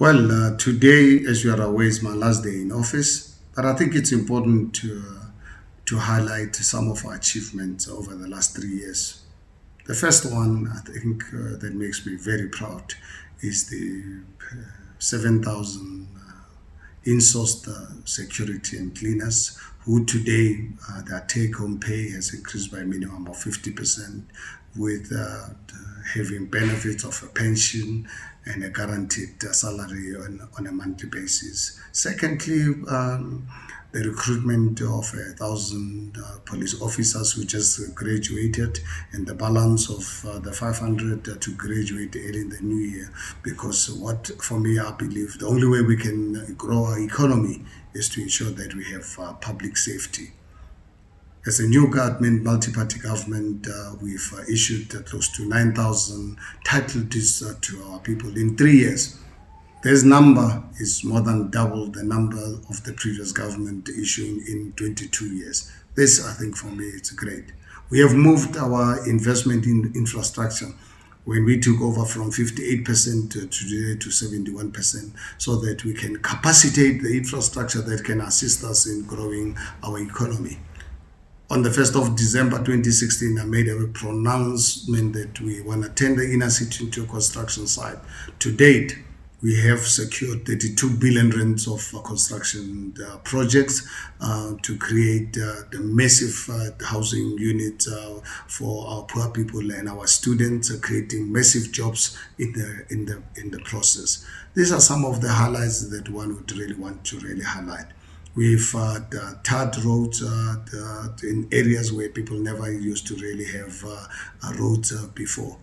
Well, uh, today, as you are aware, is my last day in office, but I think it's important to, uh, to highlight some of our achievements over the last three years. The first one, I think, uh, that makes me very proud is the uh, 7,000 uh, in-sourced uh, security and cleaners who today their take-home pay has increased by minimum of 50% with having benefits of a pension and a guaranteed uh, salary on, on a monthly basis. Secondly, um, the recruitment of a thousand uh, police officers who just graduated and the balance of uh, the 500 uh, to graduate early in the new year because what for me i believe the only way we can grow our economy is to ensure that we have uh, public safety as a new government, multi-party government, uh, we've uh, issued close to 9,000 title deeds to our people in three years. This number is more than double the number of the previous government issuing in 22 years. This, I think, for me, it's great. We have moved our investment in infrastructure when we took over from 58% to today to 71% so that we can capacitate the infrastructure that can assist us in growing our economy on the 1st of December 2016, I made a pronouncement that we want to the inner city into a construction site. To date, we have secured 32 billion rands of uh, construction uh, projects uh, to create the massive housing units for our poor people and our students, creating massive jobs in the in the in the process. These are some of the highlights that one would really want to really highlight. We've uh, tarred roads uh, in areas where people never used to really have uh, roads uh, before.